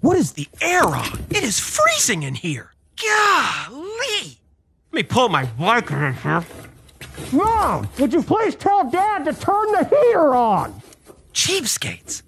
What is the air on? It is freezing in here. Golly. Let me pull my blanket in here. Mom, would you please tell Dad to turn the heater on? Cheapskates.